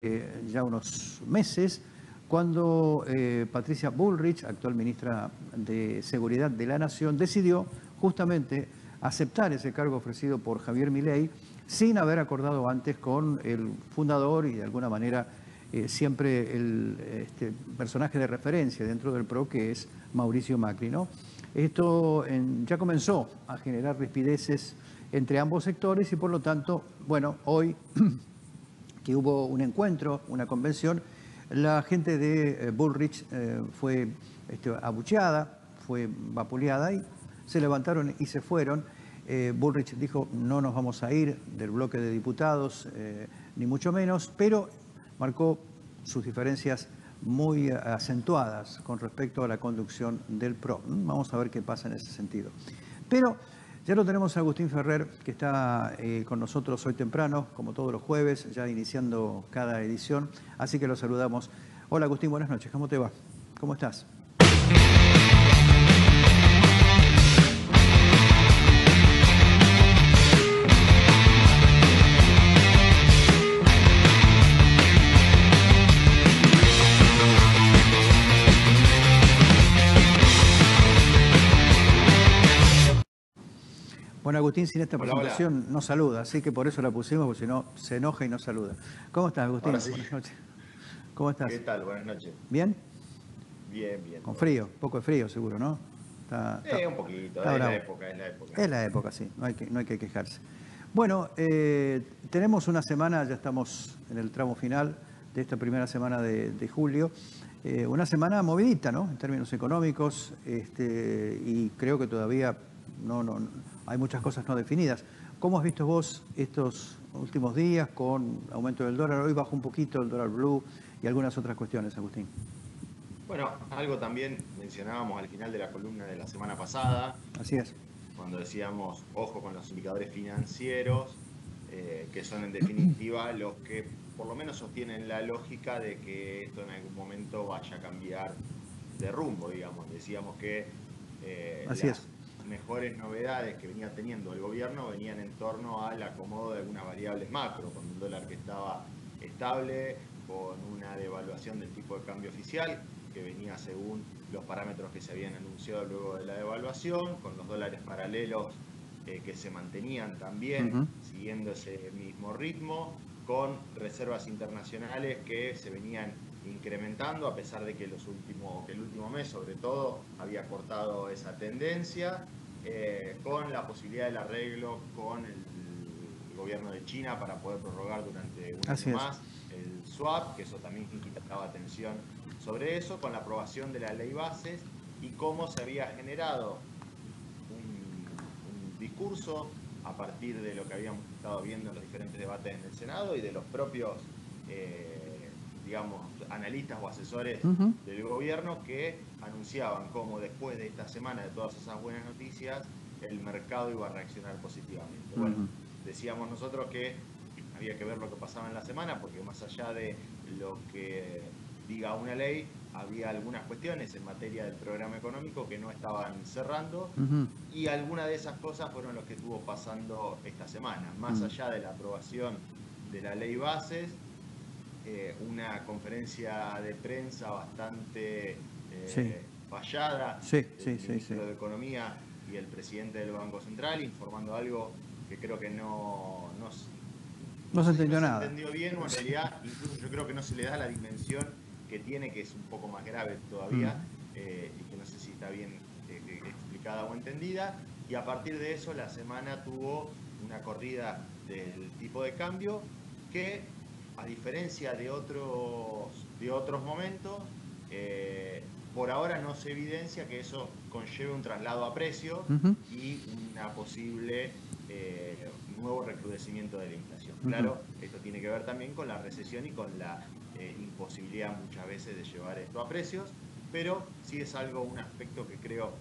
eh, ya unos meses, cuando eh, Patricia Bullrich, actual ministra de Seguridad de la Nación, decidió justamente aceptar ese cargo ofrecido por Javier Milei sin haber acordado antes con el fundador y de alguna manera eh, siempre el este, personaje de referencia dentro del PRO que es Mauricio Macri. ¿no? Esto ya comenzó a generar rispideces entre ambos sectores y por lo tanto, bueno, hoy que hubo un encuentro, una convención, la gente de eh, Bullrich eh, fue este, abucheada, fue vapuleada y se levantaron y se fueron. Eh, Bullrich dijo no nos vamos a ir del bloque de diputados, ni mucho menos, pero marcó sus diferencias muy acentuadas con respecto a la conducción del PRO. Vamos a ver qué pasa en ese sentido. Pero ya lo tenemos a Agustín Ferrer, que está eh, con nosotros hoy temprano, como todos los jueves, ya iniciando cada edición. Así que lo saludamos. Hola Agustín, buenas noches. ¿Cómo te va? ¿Cómo estás? Bueno, Agustín sin esta presentación no saluda, así que por eso la pusimos, porque si no se enoja y no saluda. ¿Cómo estás, Agustín? Buenas noches. ¿Cómo estás? ¿Qué tal? Buenas noches. ¿Bien? Bien, bien. Con frío, poco de frío seguro, ¿no? Está, eh, un poquito, es la época, es la época. Es la época, sí, no hay que, no hay que quejarse. Bueno, eh, tenemos una semana, ya estamos en el tramo final de esta primera semana de, julio, eh, una semana movidita, ¿no? En términos económicos, este, y creo que todavía no, no, hay muchas cosas no definidas. ¿Cómo has visto vos estos últimos días con aumento del dólar? Hoy bajó un poquito el dólar blue y algunas otras cuestiones, Agustín. Bueno, algo también mencionábamos al final de la columna de la semana pasada. Así es. Cuando decíamos, ojo con los indicadores financieros, eh, que son en definitiva los que por lo menos sostienen la lógica de que esto en algún momento vaya a cambiar de rumbo, digamos. Decíamos que eh, Así es mejores novedades que venía teniendo el gobierno venían en torno al acomodo de algunas variables macro, con un dólar que estaba estable, con una devaluación del tipo de cambio oficial, que venía según los parámetros que se habían anunciado luego de la devaluación, con los dólares paralelos eh, que se mantenían también siguiendo ese mismo ritmo, con reservas internacionales que se venían incrementando a pesar de que los últimos que el último mes sobre todo había cortado esa tendencia eh, con la posibilidad del arreglo con el, gobierno de China para poder prorrogar durante un año más el swap, que eso también quitaba atención sobre eso, con la aprobación de la ley bases y cómo se había generado un, discurso a partir de lo que habíamos estado viendo en los diferentes debates en el Senado y de los propios, eh, digamos, analistas o asesores del gobierno que anunciaban cómo después de esta semana de todas esas buenas noticias el mercado iba a reaccionar positivamente. Bueno, decíamos nosotros que había que ver lo que pasaba en la semana porque más allá de lo que diga una ley, había algunas cuestiones en materia del programa económico que no estaban cerrando y algunas de esas cosas fueron lo que estuvo pasando esta semana. Más allá de la aprobación de la ley bases, eh, una conferencia de prensa bastante eh, fallada sí, del ministro de Economía y el presidente del Banco Central informando algo que creo que no, no, se entendió nada. entendió bien o en realidad incluso yo creo que no se le da la dimensión que tiene, que es un poco más grave todavía mm. eh, y que no sé si está bien explicada o entendida. Y a partir de eso la semana tuvo una corrida del tipo de cambio que a diferencia de otros, de otros momentos, eh, por ahora no se evidencia que eso conlleve un traslado a precio y una posible eh, nuevo recrudecimiento de la inflación. Claro, esto tiene que ver también con la recesión y con la eh, imposibilidad muchas veces de llevar esto a precios, pero sí es algo, un aspecto que creo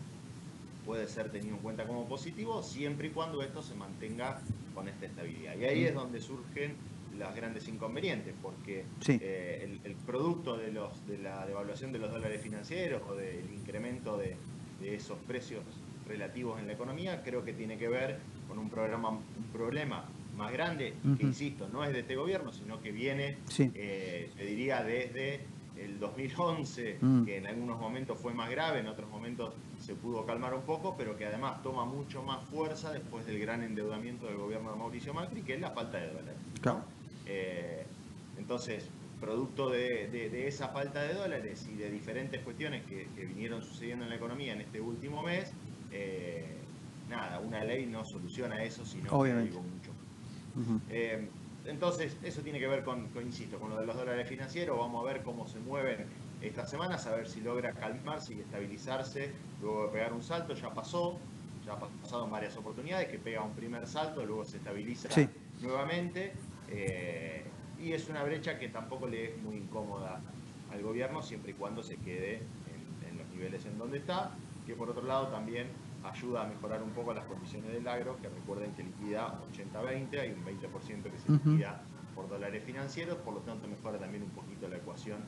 puede ser tenido en cuenta como positivo, siempre y cuando esto se mantenga con esta estabilidad. Y ahí es donde surgen los grandes inconvenientes, porque eh, el, producto de, los, de la devaluación de los dólares financieros o del incremento de, esos precios relativos en la economía, creo que tiene que ver con un, programa, un problema más grande, que insisto, no es de este gobierno, sino que viene, eh, te diría, desde el 2011, mm. que en algunos momentos fue más grave, en otros momentos se pudo calmar un poco, pero que además toma mucho más fuerza después del gran endeudamiento del gobierno de Mauricio Macri, que es la falta de dólares. Eh, entonces, producto de, esa falta de dólares y de diferentes cuestiones que, vinieron sucediendo en la economía en este último mes, eh, nada, una ley no soluciona eso, sino que digo mucho. Eh, entonces, eso tiene que ver con, insisto, con lo de los dólares financieros. Vamos a ver cómo se mueven estas semanas, a ver si logra calmarse y estabilizarse luego de pegar un salto. Ya pasó, ya ha pasado en varias oportunidades, que pega un primer salto, luego se estabiliza nuevamente. Eh, y es una brecha que tampoco le es muy incómoda al gobierno, siempre y cuando se quede en los niveles en donde está, que por otro lado también ayuda a mejorar un poco las condiciones del agro, que recuerden que liquida 80-20, hay un 20% que se liquida por dólares financieros, por lo tanto mejora también un poquito la ecuación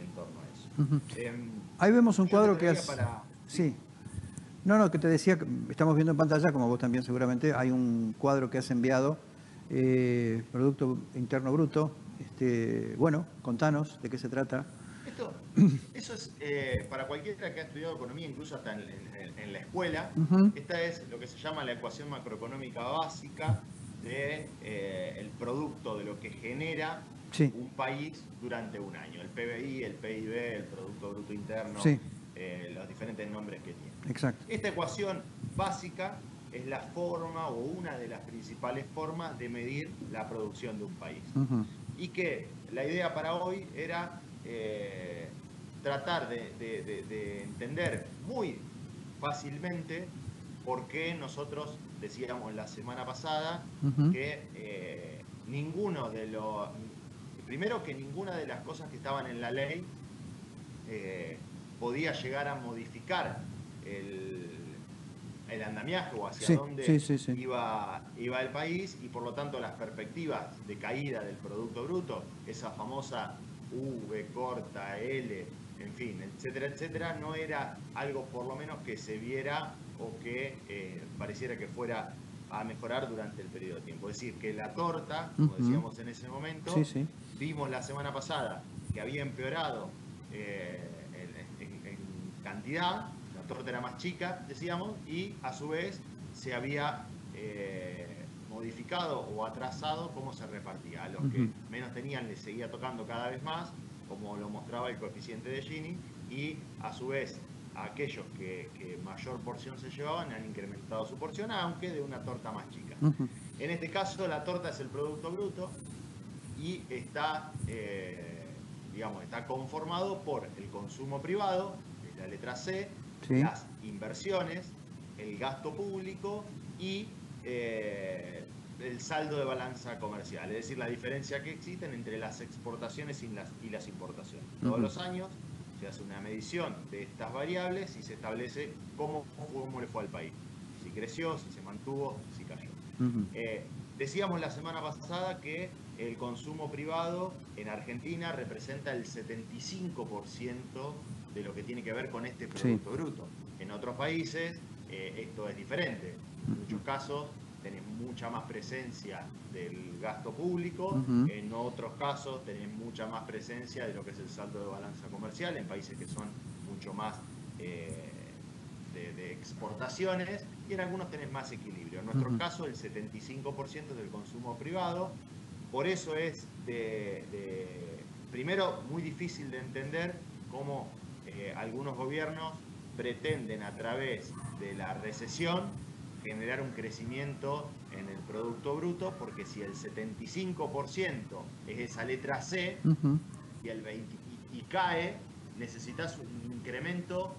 en torno a eso. Em, Ahí vemos un cuadro que es... Sí. No, no, que te decía, estamos viendo en pantalla, como vos también seguramente, hay un cuadro que has enviado, eh, Producto Interno Bruto. Este, bueno, contanos de qué se trata. eso es eh, para cualquiera que ha estudiado economía, incluso hasta en, la escuela, esta es lo que se llama la ecuación macroeconómica básica de eh, el producto de lo que genera un país durante un año. El PBI, el PIB, el Producto Bruto Interno, eh, los diferentes nombres que tiene. Exacto. Esta ecuación básica es la forma o una de las principales formas de medir la producción de un país. Y que la idea para hoy era eh, tratar de, entender muy fácilmente por qué nosotros decíamos la semana pasada que eh, ninguno de los... Primero que ninguna de las cosas que estaban en la ley eh, podía llegar a modificar el, el andamiaje o hacia dónde Iba, iba el país y por lo tanto las perspectivas de caída del Producto Bruto, esa famosa V, corta, L, en fin, etcétera, etcétera, no era algo por lo menos que se viera o que eh, pareciera que fuera a mejorar durante el periodo de tiempo. Es decir, que la torta, como decíamos en ese momento, vimos la semana pasada que había empeorado eh, en, cantidad, torta era más chica, decíamos, y a su vez se había eh, modificado o atrasado cómo se repartía. A los que menos tenían les seguía tocando cada vez más, como lo mostraba el coeficiente de Gini, y a su vez a aquellos que, mayor porción se llevaban han incrementado su porción, aunque de una torta más chica. En este caso la torta es el Producto Bruto y está, eh, digamos, está conformado por el consumo privado, es la letra C, las inversiones, el gasto público y eh, el saldo de balanza comercial, es decir, la diferencia que existen entre las exportaciones y las, y las importaciones. Todos los años se hace una medición de estas variables y se establece cómo, cómo le fue al país. Si creció, si se mantuvo, si cayó. Eh, decíamos la semana pasada que el consumo privado en Argentina representa el 75% de lo que tiene que ver con este Producto Bruto. En otros países eh, esto es diferente. En muchos casos tenés mucha más presencia del gasto público, en otros casos tenés mucha más presencia de lo que es el saldo de balanza comercial, en países que son mucho más eh, de, exportaciones, y en algunos tenés más equilibrio. En nuestro caso, el 75% del consumo privado, por eso es de, primero muy difícil de entender cómo eh, algunos gobiernos pretenden a través de la recesión generar un crecimiento en el Producto Bruto, porque si el 75% es esa letra C y, el 20, y, cae, necesitas un incremento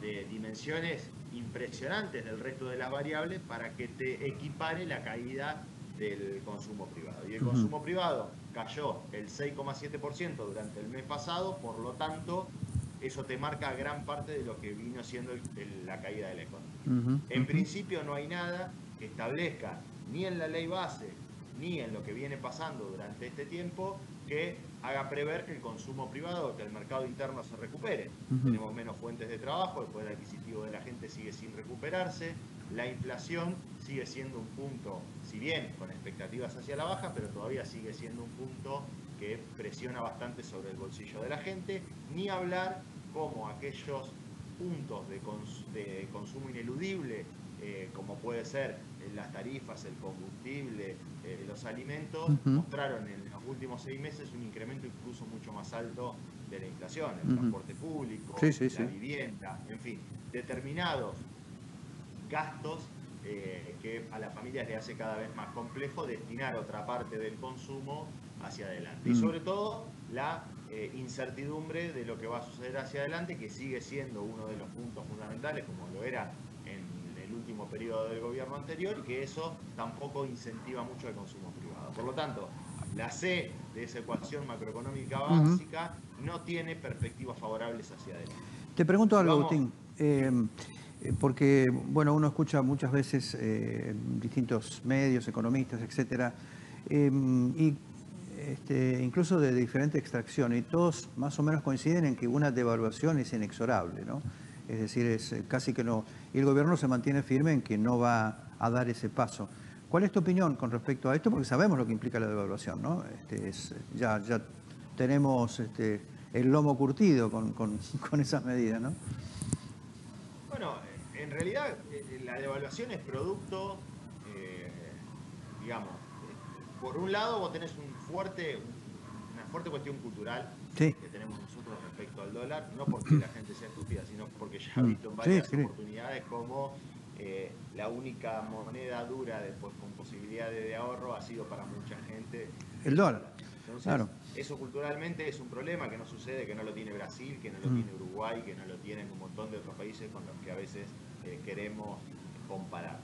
de dimensiones impresionantes del resto de las variables para que te equipare la caída del consumo privado. Y el consumo privado cayó el 6,7% durante el mes pasado, por lo tanto, eso te marca gran parte de lo que vino siendo la caída de la economía. en principio no hay nada que establezca ni en la ley base ni en lo que viene pasando durante este tiempo que haga prever que el consumo privado, que el mercado interno se recupere. Tenemos menos fuentes de trabajo, el poder adquisitivo de la gente sigue sin recuperarse, la inflación sigue siendo un punto, si bien con expectativas hacia la baja, pero todavía sigue siendo un punto que presiona bastante sobre el bolsillo de la gente, ni hablar como aquellos puntos de, consumo ineludible, eh, como puede ser las tarifas, el combustible, eh, los alimentos, mostraron en los últimos seis meses un incremento incluso mucho más alto de la inflación, el transporte público, la vivienda, en fin, determinados gastos eh, que a las familias le hace cada vez más complejo destinar otra parte del consumo hacia adelante. Y sobre todo la eh, incertidumbre de lo que va a suceder hacia adelante, que sigue siendo uno de los puntos fundamentales, como lo era en el último periodo del gobierno anterior, y que eso tampoco incentiva mucho el consumo privado. Por lo tanto, la C de esa ecuación macroeconómica básica no tiene perspectivas favorables hacia adelante. Te pregunto algo, Agustín, eh, porque bueno, uno escucha muchas veces eh, distintos medios, economistas, etcétera, y este, incluso de diferente extracción, y todos más o menos coinciden en que una devaluación es inexorable, ¿no? Es decir, es eh, casi que no. Y el gobierno se mantiene firme en que no va a dar ese paso. ¿Cuál es tu opinión con respecto a esto? Porque sabemos lo que implica la devaluación, ¿no? Este, es, ya, ya tenemos este, el lomo curtido con, con, con esas medidas, ¿no? Bueno, en realidad eh, la devaluación es producto, eh, digamos, por un lado vos tenés un fuerte, una fuerte cuestión cultural que tenemos nosotros respecto al dólar, no porque la gente sea estúpida, sino porque ya ha visto en varias oportunidades como eh, la única moneda dura después con posibilidades de ahorro ha sido para mucha gente el dólar. claro. eso culturalmente es un problema que no sucede, que no lo tiene Brasil, que no lo tiene Uruguay, que no lo tienen un montón de otros países con los que a veces eh, queremos comparar.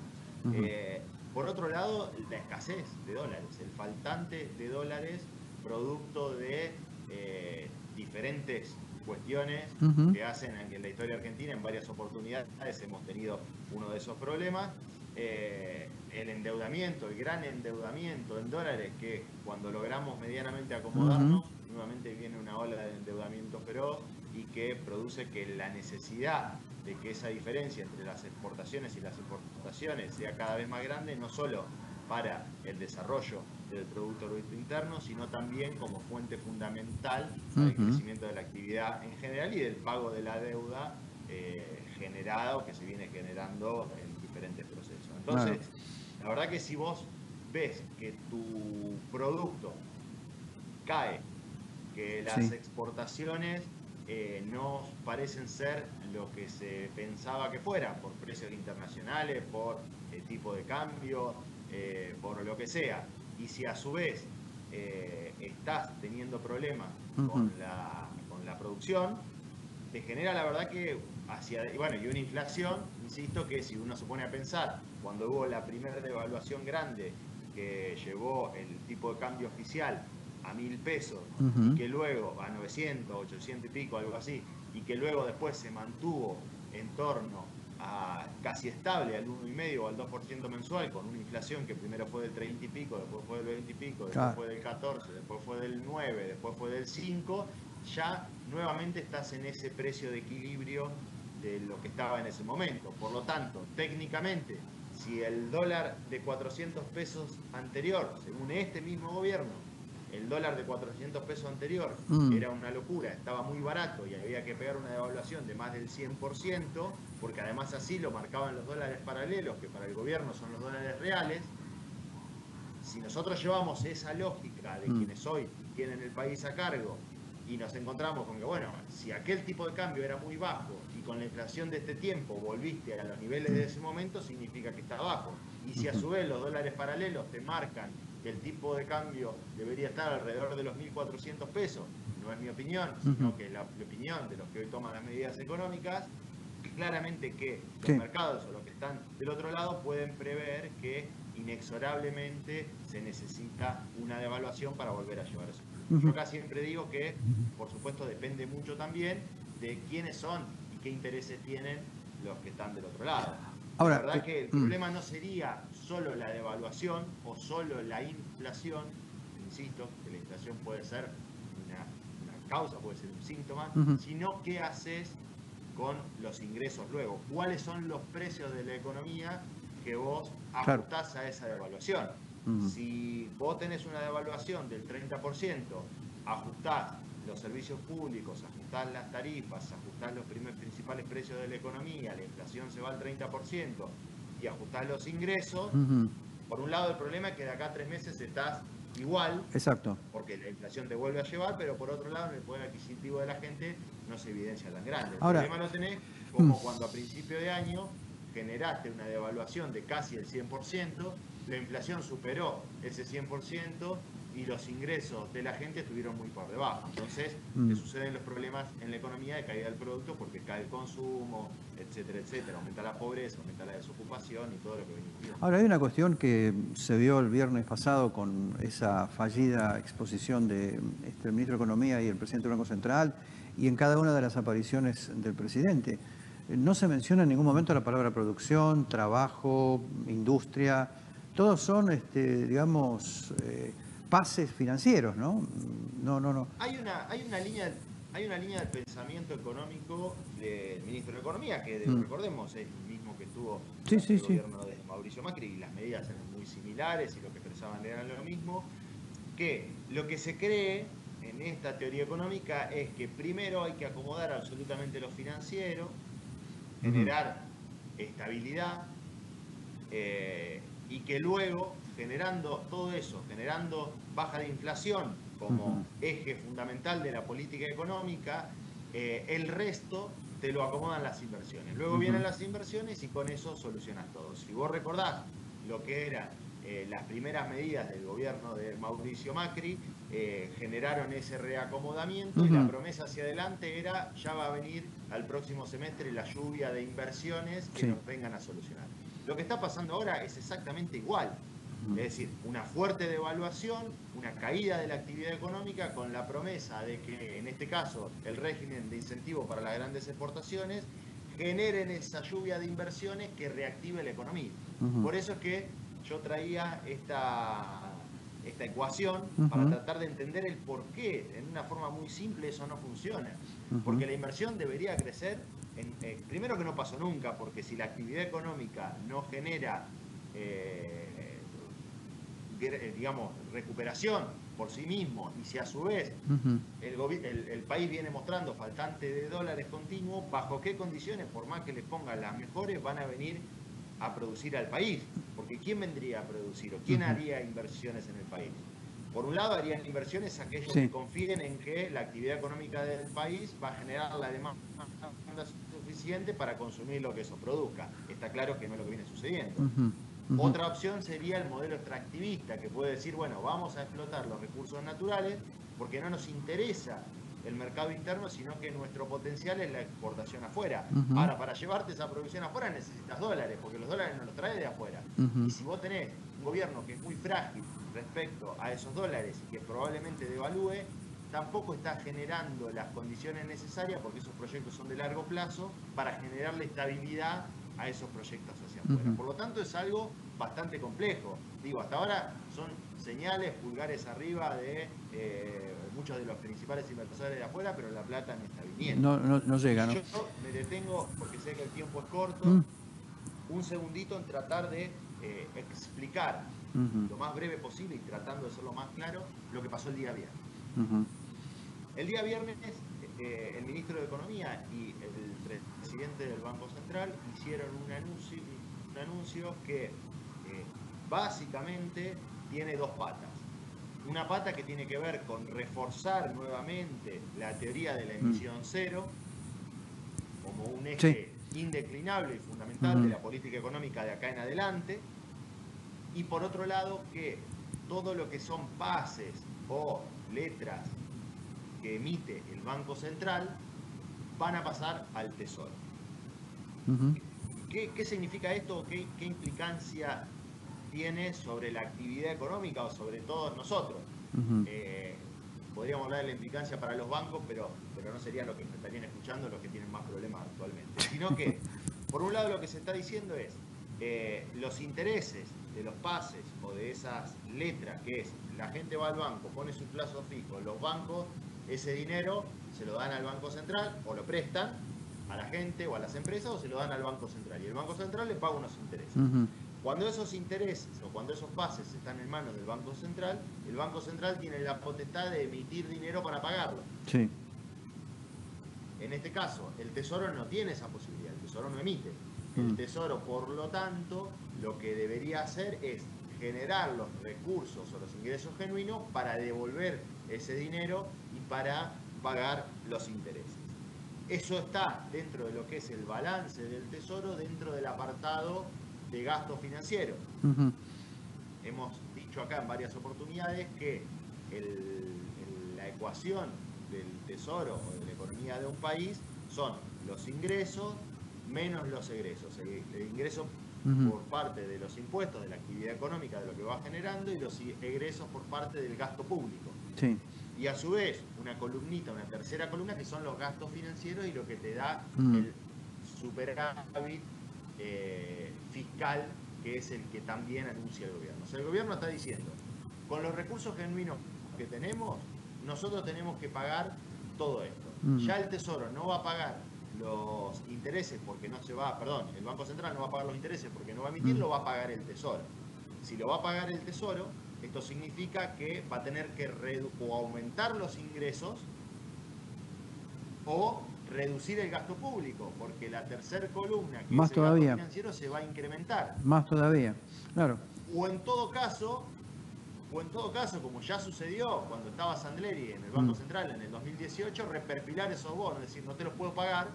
Por otro lado, la escasez de dólares, el faltante de dólares producto de eh, diferentes cuestiones que hacen en la historia argentina. En varias oportunidades hemos tenido uno de esos problemas. Eh, el endeudamiento, el gran endeudamiento en dólares que cuando logramos medianamente acomodarnos, nuevamente viene una ola de endeudamiento feroz y que produce que la necesidad de que esa diferencia entre las exportaciones y las importaciones sea cada vez más grande, no solo para el desarrollo del Producto Bruto Interno, sino también como fuente fundamental para el crecimiento de la actividad en general y del pago de la deuda eh, generada o que se viene generando en diferentes procesos. Entonces, la verdad que si vos ves que tu producto cae, que las exportaciones eh, no parecen ser lo que se pensaba que fuera, por precios internacionales, por el tipo de cambio, eh, por lo que sea. Y si a su vez eh, estás teniendo problemas con, la, con la producción, te genera la verdad que hacia, bueno, y una inflación, insisto, que si uno se pone a pensar, cuando hubo la primera devaluación grande que llevó el tipo de cambio oficial a mil pesos, que luego a 900, 800 y pico, algo así, y que luego después se mantuvo en torno a casi estable al 1,5 o al 2% mensual, con una inflación que primero fue del 30 y pico, después fue del 20 y pico, después fue del 14, después fue del 9, después fue del 5, ya nuevamente estás en ese precio de equilibrio de lo que estaba en ese momento. Por lo tanto, técnicamente, si el dólar de 400 pesos anterior, según este mismo gobierno, el dólar de 400 pesos anterior mm. era una locura, estaba muy barato y había que pegar una devaluación de más del 100%, porque además así lo marcaban los dólares paralelos, que para el gobierno son los dólares reales. Si nosotros llevamos esa lógica de mm. quienes hoy tienen el país a cargo y nos encontramos con que, bueno, si aquel tipo de cambio era muy bajo y con la inflación de este tiempo volviste a los niveles de ese momento, significa que está bajo. Y si a su vez los dólares paralelos te marcan que el tipo de cambio debería estar alrededor de los 1.400 pesos, no es mi opinión, sino que es la, opinión de los que hoy toman las medidas económicas, claramente que los mercados o los que están del otro lado pueden prever que inexorablemente se necesita una devaluación para volver a llevar eso. Yo acá siempre digo que, por supuesto, depende mucho también de quiénes son y qué intereses tienen los que están del otro lado. Ahora, la verdad eh, que el mm. problema no sería solo la devaluación o solo la inflación, insisto, que la inflación puede ser una, causa, puede ser un síntoma, sino qué haces con los ingresos luego, cuáles son los precios de la economía que vos ajustás a esa devaluación. Si vos tenés una devaluación del 30%, ajustás los servicios públicos, ajustás las tarifas, ajustás los principales precios de la economía, la inflación se va al 30% y ajustás los ingresos, por un lado el problema es que de acá a tres meses estás igual. Exacto. Porque la inflación te vuelve a llevar, pero por otro lado, el poder adquisitivo de la gente no se evidencia tan grande. El problema lo tenés como mm. cuando a principio de año generaste una devaluación de casi el 100%, la inflación superó ese 100%, y los ingresos de la gente estuvieron muy por debajo. Entonces, mm. suceden los problemas en la economía de caída del producto porque cae el consumo, etcétera, etcétera. Aumenta la pobreza, aumenta la desocupación y todo lo que venimos Ahora, hay una cuestión que se vio el viernes pasado con esa fallida exposición del de, este, ministro de Economía y el presidente del Banco Central y en cada una de las apariciones del presidente. No se menciona en ningún momento la palabra producción, trabajo, industria. Todos son, este, digamos, eh, pases financieros, ¿no? No, no, no. Hay una, hay una línea, hay una línea de pensamiento económico del ministro de Economía, que mm. recordemos es el mismo que tuvo el gobierno de Mauricio Macri, y las medidas eran muy similares y lo que expresaban era lo mismo, que lo que se cree en esta teoría económica es que primero hay que acomodar absolutamente lo financiero, generar estabilidad, eh, y que luego generando todo eso, generando baja de inflación como eje fundamental de la política económica, eh, el resto te lo acomodan las inversiones. Luego vienen las inversiones y con eso solucionas todo. Si vos recordás lo que eran eh, las primeras medidas del gobierno de Mauricio Macri, eh, generaron ese reacomodamiento y la promesa hacia adelante era ya va a venir al próximo semestre la lluvia de inversiones que nos vengan a solucionar. Lo que está pasando ahora es exactamente igual. Es decir, una fuerte devaluación, una caída de la actividad económica con la promesa de que, en este caso, el régimen de incentivo para las grandes exportaciones generen esa lluvia de inversiones que reactive la economía. Por eso es que yo traía esta, esta ecuación para tratar de entender el por qué, en una forma muy simple, eso no funciona. Porque la inversión debería crecer, eh, primero que no pasó nunca, porque si la actividad económica no genera... Eh, eh, digamos, recuperación por sí mismo y si a su vez el, país viene mostrando faltante de dólares continuos, ¿bajo qué condiciones, por más que les pongan las mejores, van a venir a producir al país? Porque ¿quién vendría a producir o quién haría inversiones en el país? Por un lado, harían inversiones aquellos que confíen en que la actividad económica del país va a generar la demanda suficiente para consumir lo que eso produzca. Está claro que no es lo que viene sucediendo. Otra opción sería el modelo extractivista, que puede decir, bueno, vamos a explotar los recursos naturales porque no nos interesa el mercado interno, sino que nuestro potencial es la exportación afuera. Ahora, para llevarte esa producción afuera necesitas dólares, porque los dólares no los trae de afuera. Y si vos tenés un gobierno que es muy frágil respecto a esos dólares y que probablemente devalúe, tampoco está generando las condiciones necesarias, porque esos proyectos son de largo plazo, para generarle estabilidad a esos proyectos afuera. Por lo tanto, es algo bastante complejo. Digo, hasta ahora son señales, pulgares arriba de eh, muchos de los principales inversores de afuera, pero la plata no está viniendo. No, no, llega, ¿no? Yo me detengo, porque sé que el tiempo es corto, mm. un segundito en tratar de eh, explicar lo más breve posible y tratando de ser lo más claro lo que pasó el día viernes. El día viernes, eh, el ministro de Economía y el presidente del Banco Central hicieron un anuncio, un anuncio que eh, básicamente tiene dos patas. Una pata que tiene que ver con reforzar nuevamente la teoría de la mm. emisión cero como un eje indeclinable y fundamental de la política económica de acá en adelante. Y por otro lado, que todo lo que son pases o letras que emite el Banco Central van a pasar al Tesoro. ¿Qué, significa esto? ¿Qué, ¿Qué, implicancia tiene sobre la actividad económica o sobre todos nosotros? Eh, podríamos hablar de la implicancia para los bancos, pero, pero no serían los que me estarían escuchando los que tienen más problemas actualmente. Sino que, por un lado, lo que se está diciendo es eh, los intereses de los pases o de esas letras, que es la gente va al banco, pone su plazo fijo, los bancos ese dinero se lo dan al Banco Central o lo prestan a la gente o a las empresas o se lo dan al Banco Central. Y el Banco Central le paga unos intereses. Cuando esos intereses o cuando esos bases están en manos del Banco Central, el Banco Central tiene la potestad de emitir dinero para pagarlo. Sí. En este caso, el Tesoro no tiene esa posibilidad, el Tesoro no emite. El Mm. Tesoro, por lo tanto, lo que debería hacer es generar los recursos o los ingresos genuinos para devolver ese dinero y para pagar los intereses. Eso está dentro de lo que es el balance del Tesoro, dentro del apartado de gasto financiero. Hemos dicho acá en varias oportunidades que el- el- la ecuación del tesoro o de la economía de un país son los ingresos menos los egresos. El, el ingreso por parte de los impuestos, de la actividad económica, de lo que va generando, y los egresos por parte del gasto público. Sí. Y a su vez, una columnita, una tercera columna, que son los gastos financieros y lo que te da Mm. el superávit eh, fiscal, que es el que también anuncia el gobierno. O sea, el gobierno está diciendo, con los recursos genuinos que tenemos, nosotros tenemos que pagar todo esto. Mm. Ya el Tesoro no va a pagar los intereses porque no se va, perdón, el Banco Central no va a pagar los intereses porque no va a emitir, Mm. lo va a pagar el Tesoro. Si lo va a pagar el Tesoro, esto significa que va a tener que o aumentar los ingresos o reducir el gasto público, porque la tercera columna, que Más es el todavía. gasto financiero, se va a incrementar. Más todavía. Claro. O en todo caso, o en todo caso, como ya sucedió cuando estaba Sandleri en el Banco Mm. Central en el 2018, reperfilar esos bonos, es decir, no te los puedo pagar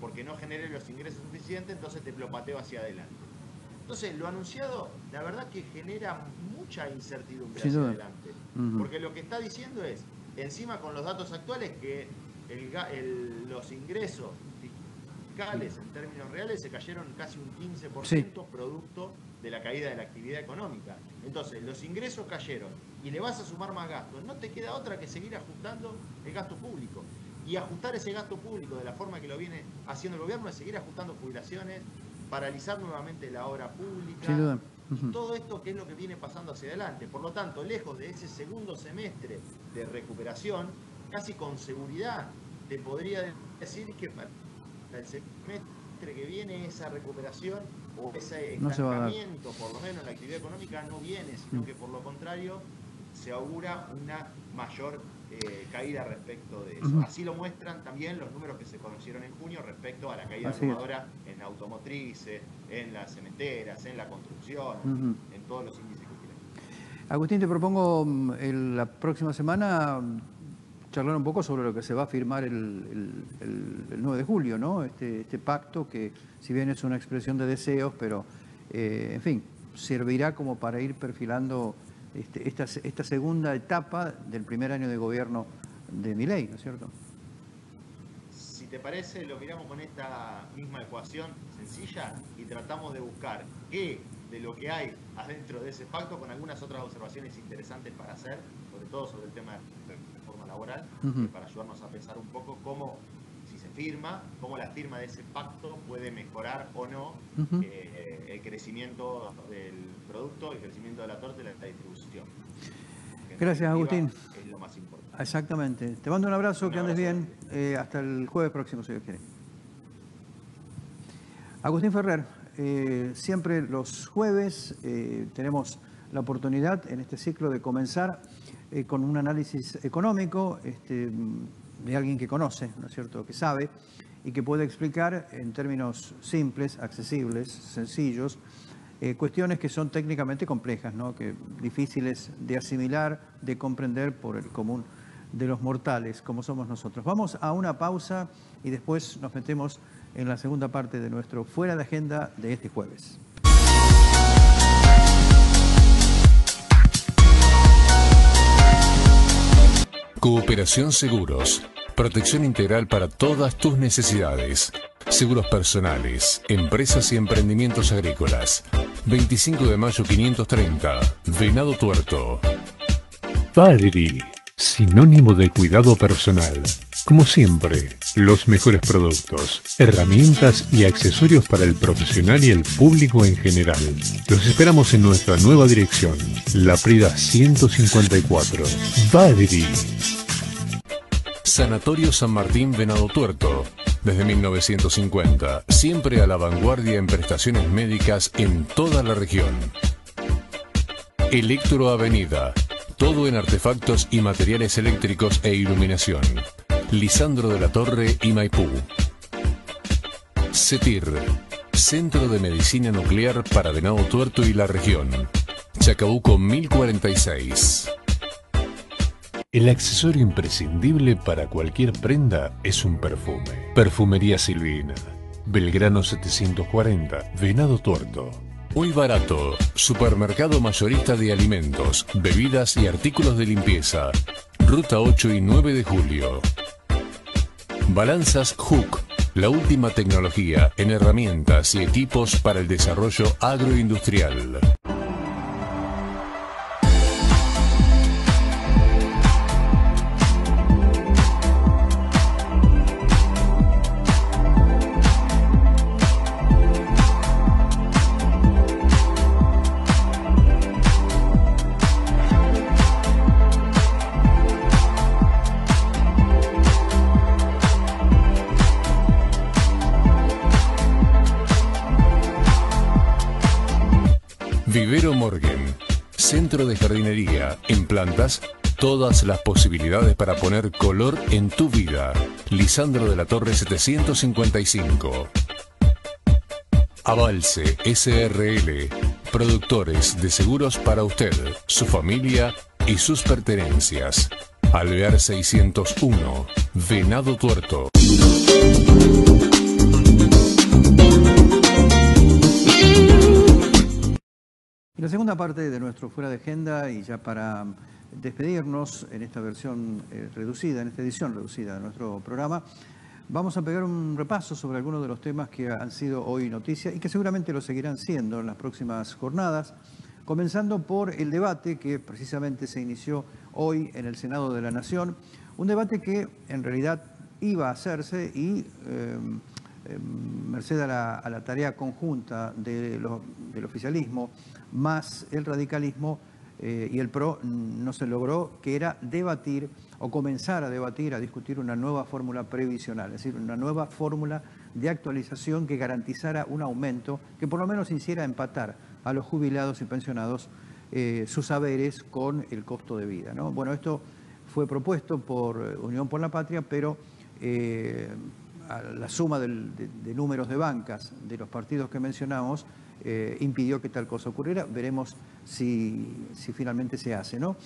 porque no generé los ingresos suficientes, entonces te lo pateo hacia adelante. Entonces, lo anunciado, la verdad que genera mucha incertidumbre hacia adelante. Porque lo que está diciendo es, encima con los datos actuales, que el ga- el- los ingresos fiscales en términos reales se cayeron casi un 15% producto de la caída de la actividad económica. Entonces, los ingresos cayeron y le vas a sumar más gastos. No te queda otra que seguir ajustando el gasto público. Y ajustar ese gasto público de la forma que lo viene haciendo el gobierno es seguir ajustando jubilaciones, paralizar nuevamente la obra pública. Todo esto que es lo que viene pasando hacia adelante. Por lo tanto, lejos de ese segundo semestre de recuperación, casi con seguridad te podría decir que para el semestre que viene esa recuperación o ese No estancamiento, por lo menos en la actividad económica, no viene, sino que por lo contrario se augura una mayor eh, caída respecto de eso. Así lo muestran también los números que se conocieron en junio respecto a la caída abrumadora en automotrices, en las cementeras, en la construcción, en todos los índices que quieran. Agustín, te propongo mm, el- la próxima semana mm, charlar un poco sobre lo que se va a firmar el- el 9 de julio, ¿no? Este, este pacto que, si bien es una expresión de deseos, pero, eh, en fin, servirá como para ir perfilando este, esta, esta segunda etapa del primer año de gobierno de Milei, ¿no es cierto? Si te parece, lo miramos con esta misma ecuación sencilla y tratamos de buscar qué de lo que hay adentro de ese pacto con algunas otras observaciones interesantes para hacer, sobre todo sobre el tema de reforma laboral, para ayudarnos a pensar un poco cómo, firma, cómo la firma de ese pacto puede mejorar o no Ujú. eh, el crecimiento del producto, el crecimiento de la torta y la distribución. Que en Gracias, Agustín. Es lo más importante. Exactamente. Te mando un abrazo, Un que andes bien. Eh, hasta el jueves próximo, si Dios quiere. Agustín Ferrer, eh, siempre los jueves eh, tenemos la oportunidad en este ciclo de comenzar eh, con un análisis económico este, de alguien que conoce, ¿no es cierto?, que sabe y que puede explicar en términos simples, accesibles, sencillos, eh, cuestiones que son técnicamente complejas, ¿no? que difíciles de asimilar, de comprender por el común de los mortales, como somos nosotros. Vamos a una pausa y después nos metemos en la segunda parte de nuestro Fuera de Agenda de este jueves. Cooperación Seguros. Protección integral para todas tus necesidades. Seguros personales, empresas y emprendimientos agrícolas. 25 de mayo 530. Venado Tuerto. Padri, sinónimo de cuidado personal. Como siempre, los mejores productos, herramientas y accesorios para el profesional y el público en general. Los esperamos en nuestra nueva dirección, La Prida 154. Padri. Sanatorio San Martín Venado Tuerto. Desde 1950, siempre a la vanguardia en prestaciones médicas en toda la región. Electro Avenida. Todo en artefactos y materiales eléctricos e iluminación. Lisandro de la Torre y Maipú. CETIR. Centro de Medicina Nuclear para Venado Tuerto y la región. Chacabuco 1046. El accesorio imprescindible para cualquier prenda es un perfume. Perfumería Silvina. Belgrano 740, Venado Tuerto. Muy barato. Supermercado mayorista de alimentos, bebidas y artículos de limpieza. Ruta 8 y 9 de julio. Balanzas Hook. La última tecnología en herramientas y equipos para el desarrollo agroindustrial. Todas las posibilidades para poner color en tu vida. Lisandro de la Torre 755. Avalse SRL, productores de seguros para usted, su familia y sus pertenencias. Alvear 601, Venado Tuerto. La segunda parte de nuestro Fuera de Agenda, y ya para despedirnos en esta versión eh, reducida, en esta edición reducida de nuestro programa, vamos a pegar un repaso sobre algunos de los temas que han sido hoy noticia y que seguramente lo seguirán siendo en las próximas jornadas, comenzando por el debate que precisamente se inició hoy en el Senado de la Nación, un debate que en realidad iba a hacerse y... Eh, eh, merced a la, tarea conjunta del oficialismo más el radicalismo eh, y el PRO no se logró, que era debatir o comenzar a debatir, a discutir una nueva fórmula previsional, es decir, una nueva fórmula de actualización que garantizara un aumento que por lo menos hiciera empatar a los jubilados y pensionados eh, sus saberes con el costo de vida. ¿no? Bueno, esto fue propuesto por Unión por la Patria, pero eh, a la suma de números de bancas de los partidos que mencionamos, eh, impidió que tal cosa ocurriera. Veremos si, si finalmente se hace. ¿no?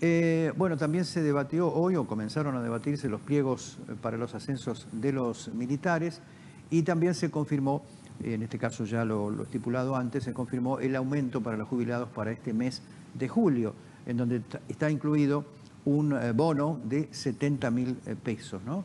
Eh, bueno, también se debatió hoy, o comenzaron a debatirse los pliegos para los ascensos de los militares, y también se confirmó, en este caso ya lo, lo estipulado antes, se confirmó el aumento para los jubilados para este mes de julio, en donde está incluido un eh, bono de 70 mil pesos. ¿no?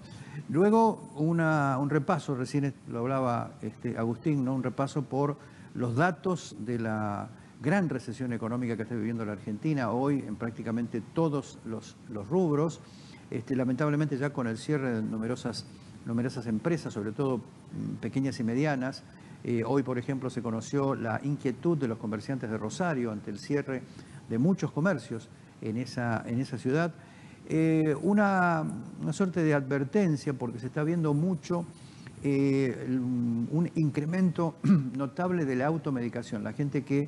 Luego una, un repaso, recién lo hablaba este, Agustín, ¿no? un repaso por los datos de la gran recesión económica que está viviendo la Argentina hoy en prácticamente todos los, rubros, este, lamentablemente ya con el cierre de numerosas, numerosas empresas, sobre todo mm, pequeñas y medianas. Eh, hoy, por ejemplo, se conoció la inquietud de los comerciantes de Rosario ante el cierre de muchos comercios en esa, en esa ciudad. Eh, una, una suerte de advertencia porque se está viendo mucho eh, un incremento notable de la automedicación. La gente que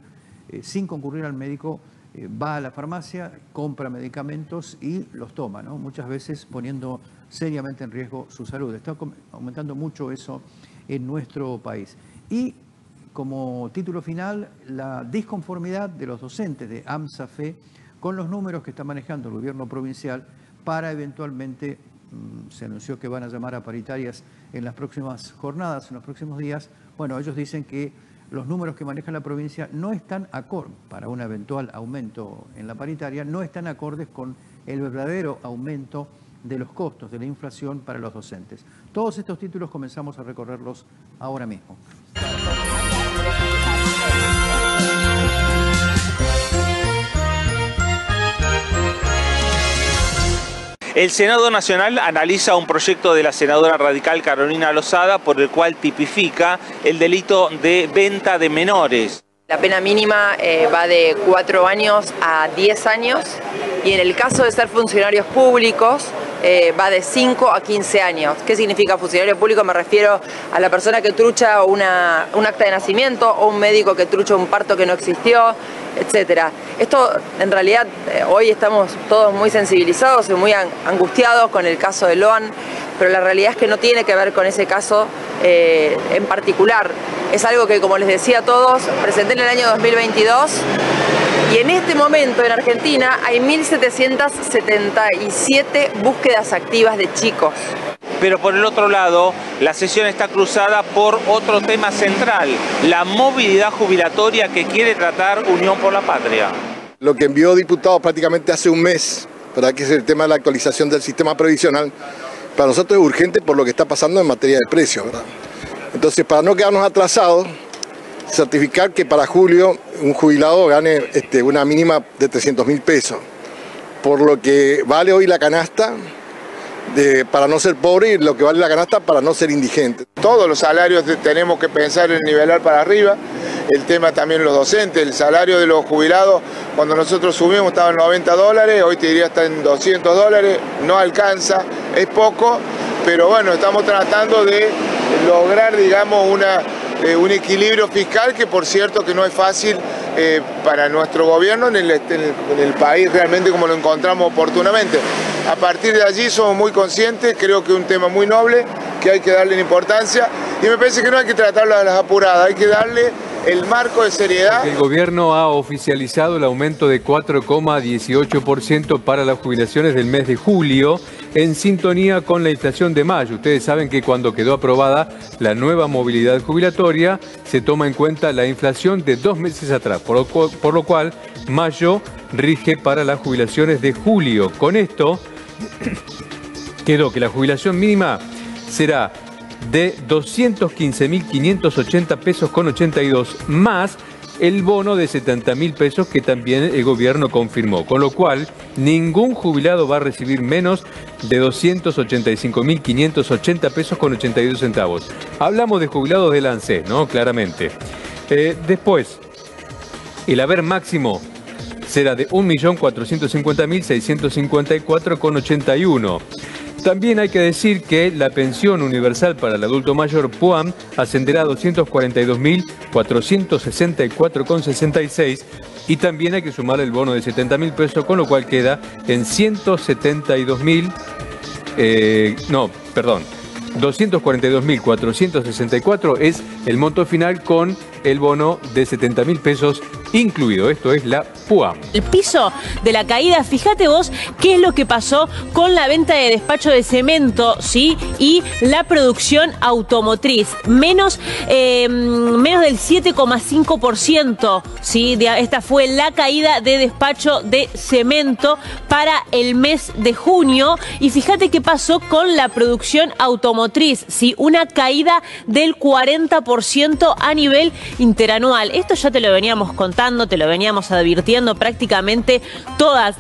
eh, sin concurrir al médico eh, va a la farmacia, compra medicamentos y los toma, muchas veces poniendo seriamente en riesgo su salud. Está aumentando mucho eso en nuestro país. Y como título final, la disconformidad de los docentes de AMSAFE con los números que está manejando el gobierno provincial para eventualmente Mm, se anunció que van a llamar a paritarias en las próximas jornadas, en los próximos días. Bueno, ellos dicen que los números que maneja la provincia no están acordes, para un eventual aumento en la paritaria, no están acordes con el verdadero aumento de los costos de la inflación para los docentes. Todos estos títulos comenzamos a recorrerlos ahora mismo. El Senado Nacional analiza un proyecto de la senadora radical Carolina Lozada por el cual tipifica el delito de venta de menores. La pena mínima eh, va de 4 años a 10 años y en el caso de ser funcionarios públicos eh, va de 5 a 15 años. ¿Qué significa funcionario público? Me refiero a la persona que trucha un acta de nacimiento o un médico que trucha un parto que no existió, etcétera. Esto en realidad eh, hoy estamos todos muy sensibilizados y muy angustiados con el caso de Loan, pero la realidad es que no tiene que ver con ese caso eh, en particular. Es algo que, como les decía a todos, presenté en el año 2022 y en este momento en Argentina hay 1.777 búsquedas activas de chicos. Pero por el otro lado, la sesión está cruzada por otro tema central, la movilidad jubilatoria que quiere tratar Unión por la Patria. Lo que envió diputados prácticamente hace un mes, para que es el tema de la actualización del sistema previsional, para nosotros es urgente por lo que está pasando en materia de precios. Entonces, para no quedarnos atrasados, certificar que para julio un jubilado gane este, una mínima de 300 mil pesos, por lo que vale hoy la canasta para no ser pobre y lo que vale la canasta para no ser indigente. Todos los salarios tenemos que pensar en nivelar para arriba, el tema también los docentes, el salario de los jubilados, cuando nosotros subimos estaba en 90 dólares, hoy te diría está en 200 dólares, no alcanza, es poco, pero bueno, estamos tratando de lograr, digamos, una eh, un equilibrio fiscal que por cierto que no es fácil eh, para nuestro gobierno en el, país realmente como lo encontramos oportunamente. A partir de allí somos muy conscientes, creo que es un tema muy noble, que hay que darle importancia y me parece que no hay que tratarlo a las apuradas, hay que darle el marco de seriedad. El gobierno ha oficializado el aumento de 4,18% para las jubilaciones del mes de julio en sintonía con la inflación de mayo. Ustedes saben que cuando quedó aprobada la nueva movilidad jubilatoria se toma en cuenta la inflación de dos meses atrás, por lo cual, mayo rige para las jubilaciones de julio. Con esto quedó que la jubilación mínima será de 215.580 pesos con 82 más el bono de 70 mil pesos que también el gobierno confirmó, con lo cual ningún jubilado va a recibir menos de 285.580 pesos con 82 centavos. Hablamos de jubilados del ANSES, ¿no? Claramente. Eh, después, el haber máximo será de 1.450.654 con 81. También hay que decir que la pensión universal para el adulto mayor PUAM ascenderá a 242.464,66 y también hay que sumar el bono de 70 mil pesos, con lo cual queda en 172.000, eh, no, perdón, 242.464 es el monto final con el bono de 70 mil pesos incluido. Esto es la PUAM. El piso de la caída, fíjate vos qué es lo que pasó con la venta de despacho de cemento, ¿sí? Y la producción automotriz. Menos, eh, menos del 7,5%, ¿sí? Esta fue la caída de despacho de cemento para el mes de junio. Y fíjate qué pasó con la producción automotriz, ¿sí? Una caída del 40% a nivel interanual. Esto ya te lo veníamos te lo veníamos advirtiendo prácticamente todas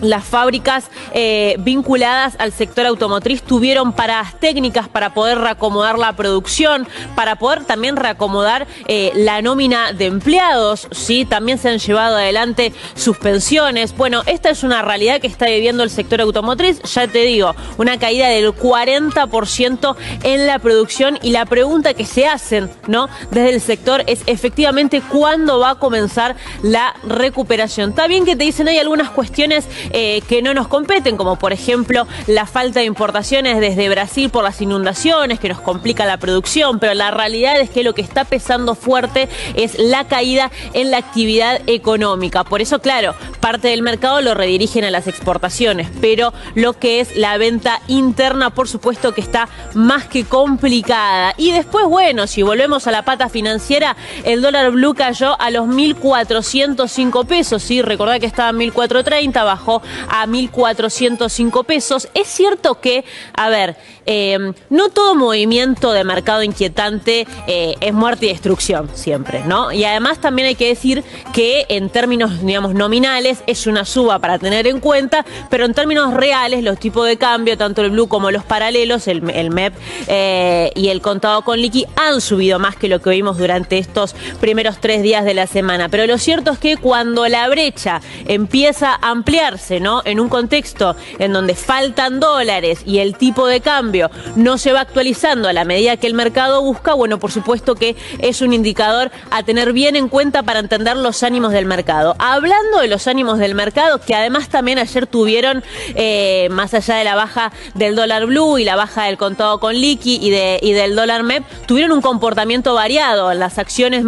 las fábricas eh, vinculadas al sector automotriz tuvieron paradas técnicas para poder reacomodar la producción, para poder también reacomodar eh, la nómina de empleados, ¿sí? También se han llevado adelante suspensiones. Bueno, esta es una realidad que está viviendo el sector automotriz, ya te digo, una caída del 40% en la producción y la pregunta que se hacen, ¿no? Desde el sector es efectivamente cuándo va a comenzar la recuperación. Está bien que te dicen hay algunas cuestiones eh, que no nos competen, como por ejemplo la falta de importaciones desde Brasil por las inundaciones, que nos complica la producción, pero la realidad es que lo que está pesando fuerte es la caída en la actividad económica. Por eso, claro, parte del mercado lo redirigen a las exportaciones, pero lo que es la venta interna, por supuesto que está más que complicada. Y después, bueno, si volvemos a la pata financiera, el dólar blue cayó a los 1.405 pesos, ¿sí? Recordá que estaba en 1.430, bajó a 1.405 pesos. Es cierto que, a ver, em, no todo movimiento de mercado inquietante eh, es muerte y destrucción siempre, ¿no? Y además también hay que decir que en términos, digamos, nominales es una suba para tener en cuenta, pero en términos reales los tipos de cambio, tanto el blue como los paralelos, el, MEP eh, y el contado con liqui han subido más que lo que vimos durante estos primeros tres días de la semana. Pero lo cierto es que cuando la brecha empieza a ampliarse, ¿no? En un contexto en donde faltan dólares y el tipo de cambio no se va actualizando a la medida que el mercado busca, bueno, por supuesto que es un indicador a tener bien en cuenta para entender los ánimos del mercado. Hablando de los ánimos del mercado, que además también ayer tuvieron, eh, más allá de la baja del dólar blue y la baja del contado con liqui y, de, y del dólar MEP, tuvieron un comportamiento variado. Las acciones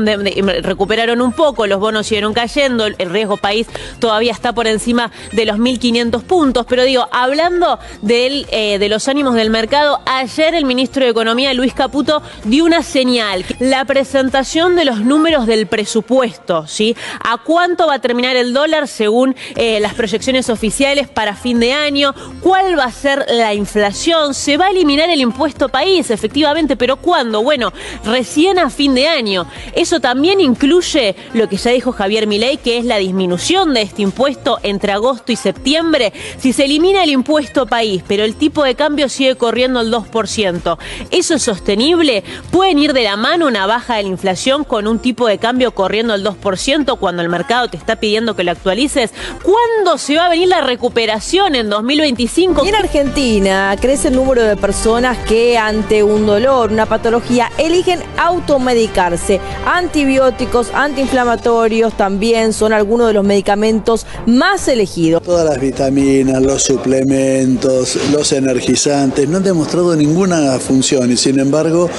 recuperaron un poco, los bonos siguieron cayendo, el riesgo país todavía está por encima de los 1.500 puntos. Pero digo, hablando eh, de los ánimos del mercado, ayer el ministro de Economía, Luis Caputo, dio una señal. La presentación de los números del presupuesto, ¿sí? ¿A cuánto va a terminar el dólar según eh, las proyecciones oficiales para fin de año? ¿Cuál va a ser la inflación? ¿Se va a eliminar el impuesto país, efectivamente? ¿Pero cuándo? Bueno, recién a fin de año. Eso también incluye lo que ya dijo Javier Milei, que es la disminución de este impuesto entre agosto y septiembre. Si se elimina el impuesto país, pero el tipo de cambio sigue corriendo el 2%, ¿eso es sostenible? ¿Pueden ir de la mano una baja de la inflación con un tipo de cambio corriendo el 2% cuando el mercado te está pidiendo que lo actualices? ¿Cuándo se va a venir la recuperación en 2025? en Argentina crece el número de personas que ante un dolor, una patología, eligen automedicarse. Antibióticos, antiinflamatorios también son algunos de los medicamentos más elegidos. Todas las vitaminas, los suplementos, los energizantes no han demostrado ninguna función y sin embargo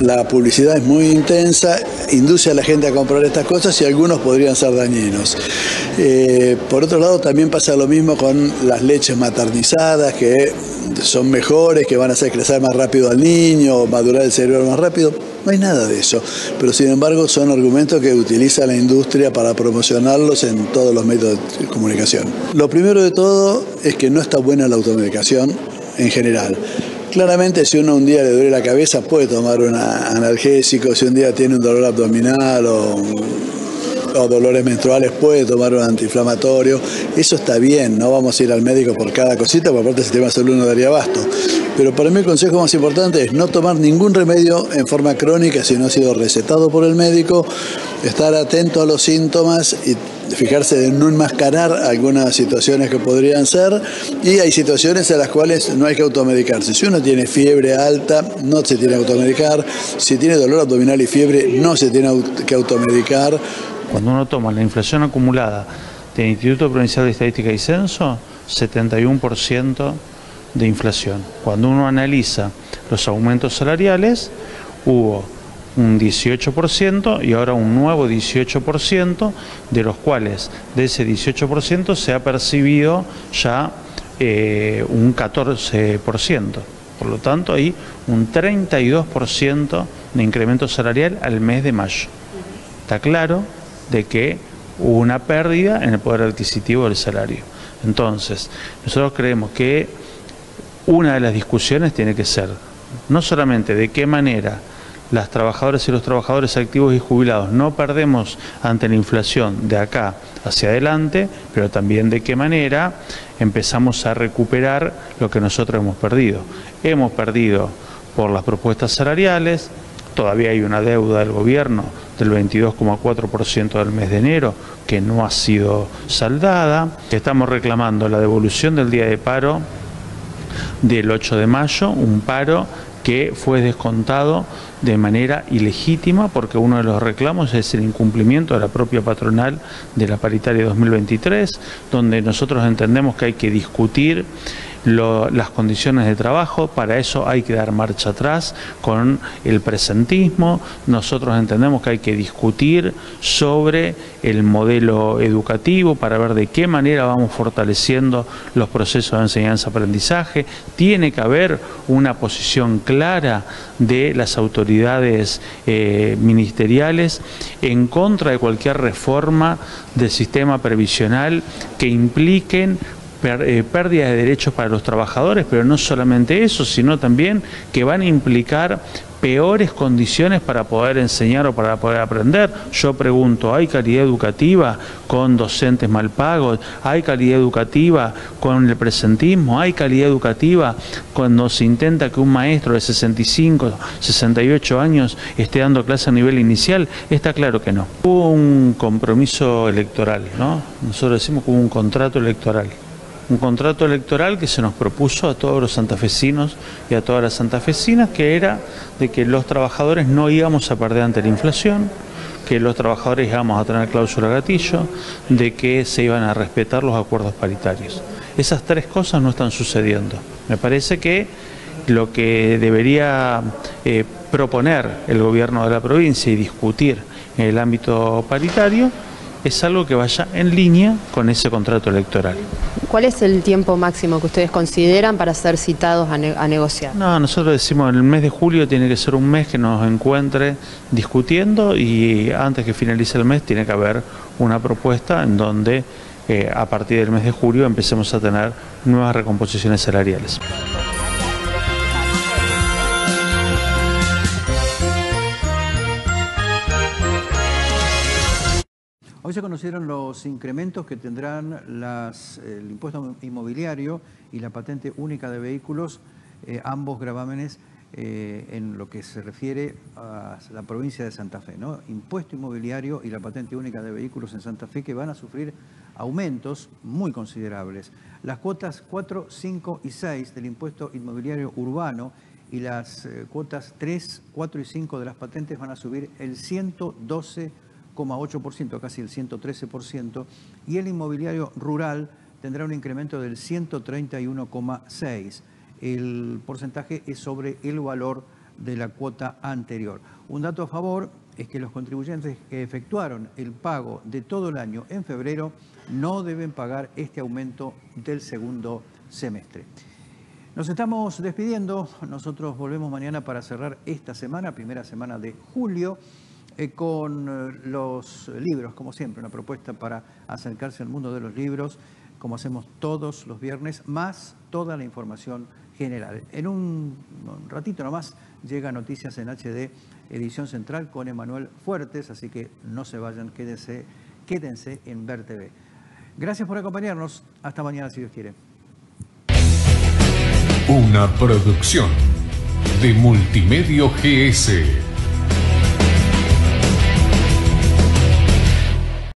la publicidad es muy intensa, induce a la gente a comprar estas cosas y algunos podrían ser dañinos. Eh, por otro lado también pasa lo mismo con las leches maternizadas que son mejores, que van a hacer crecer más rápido al niño, madurar el cerebro más rápido. No hay nada de eso, pero sin embargo son argumentos que utiliza la industria para promocionarlos en todos los medios de comunicación. Lo primero de todo es que no está buena la automedicación en general. Claramente si uno un día le duele la cabeza puede tomar un analgésico, si un día tiene un dolor abdominal o o dolores menstruales puede tomar un antiinflamatorio. Eso está bien, no vamos a ir al médico por cada cosita, por aparte el sistema de salud no daría abasto. Pero para mí el consejo más importante es no tomar ningún remedio en forma crónica si no ha sido recetado por el médico, estar atento a los síntomas y fijarse de no enmascarar algunas situaciones que podrían ser y hay situaciones en las cuales no hay que automedicarse. Si uno tiene fiebre alta, no se tiene que automedicar. Si tiene dolor abdominal y fiebre, no se tiene que automedicar. Cuando uno toma la inflación acumulada del Instituto Provincial de Estadística y Censo, 71% de inflación. Cuando uno analiza los aumentos salariales, hubo un 18% y ahora un nuevo 18%, de los cuales de ese 18% se ha percibido ya eh, un 14%. Por lo tanto, hay un 32% de incremento salarial al mes de mayo. Está claro de que hubo una pérdida en el poder adquisitivo del salario. Entonces, nosotros creemos que una de las discusiones tiene que ser no solamente de qué manera las trabajadoras y los trabajadores activos y jubilados no perdemos ante la inflación de acá hacia adelante, pero también de qué manera empezamos a recuperar lo que nosotros hemos perdido. Hemos perdido por las propuestas salariales, todavía hay una deuda del gobierno del 22,4% del mes de enero que no ha sido saldada. Estamos reclamando la devolución del día de paro del 8 de mayo, un paro que fue descontado de manera ilegítima porque uno de los reclamos es el incumplimiento de la propia patronal de la paritaria 2023, donde nosotros entendemos que hay que discutir las condiciones de trabajo, para eso hay que dar marcha atrás con el presentismo, nosotros entendemos que hay que discutir sobre el modelo educativo para ver de qué manera vamos fortaleciendo los procesos de enseñanza-aprendizaje, tiene que haber una posición clara de las autoridades eh, ministeriales en contra de cualquier reforma del sistema previsional que impliquen eh, pérdida de derechos para los trabajadores, pero no solamente eso, sino también que van a implicar peores condiciones para poder enseñar o para poder aprender. Yo pregunto, ¿hay calidad educativa con docentes mal pagos? ¿Hay calidad educativa con el presentismo? ¿Hay calidad educativa cuando se intenta que un maestro de 65, 68 años esté dando clase a nivel inicial? Está claro que no. Hubo un compromiso electoral, ¿no? Nosotros decimos que hubo un contrato electoral un contrato electoral que se nos propuso a todos los santafesinos y a todas las santafesinas, que era de que los trabajadores no íbamos a perder ante la inflación, que los trabajadores íbamos a tener cláusula gatillo, de que se iban a respetar los acuerdos paritarios. Esas tres cosas no están sucediendo. Me parece que lo que debería eh, proponer el gobierno de la provincia y discutir en el ámbito paritario es algo que vaya en línea con ese contrato electoral. ¿Cuál es el tiempo máximo que ustedes consideran para ser citados a, negociar? No, nosotros decimos el mes de julio tiene que ser un mes que nos encuentre discutiendo y antes que finalice el mes tiene que haber una propuesta en donde eh, a partir del mes de julio empecemos a tener nuevas recomposiciones salariales. Se conocieron los incrementos que tendrán el impuesto inmobiliario y la patente única de vehículos, eh, ambos gravámenes eh, en lo que se refiere a la provincia de Santa Fe. ¿no? Impuesto inmobiliario y la patente única de vehículos en Santa Fe que van a sufrir aumentos muy considerables. Las cuotas 4, 5 y 6 del impuesto inmobiliario urbano y las eh, cuotas 3, 4 y 5 de las patentes van a subir el 112% casi el 113%, y el inmobiliario rural tendrá un incremento del 131,6%. El porcentaje es sobre el valor de la cuota anterior. Un dato a favor es que los contribuyentes que efectuaron el pago de todo el año en febrero no deben pagar este aumento del segundo semestre. Nos estamos despidiendo, nosotros volvemos mañana para cerrar esta semana, primera semana de julio. Eh, con eh, los libros, como siempre, una propuesta para acercarse al mundo de los libros, como hacemos todos los viernes, más toda la información general. En un, ratito nomás llega Noticias en HD, edición central, con Emanuel Fuertes, así que no se vayan, quédense, quédense en Ver TV. Gracias por acompañarnos. Hasta mañana, si Dios quiere. Una producción de Multimedio GS.